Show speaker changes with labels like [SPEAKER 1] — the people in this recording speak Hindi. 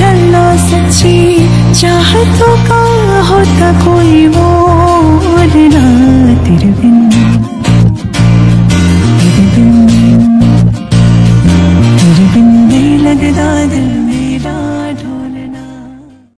[SPEAKER 1] निकलना सच्ची चाहतों का होता कोई मोल ना। तेरे बिन तेरे बिन तेरे बिन नहीं लगता दिल।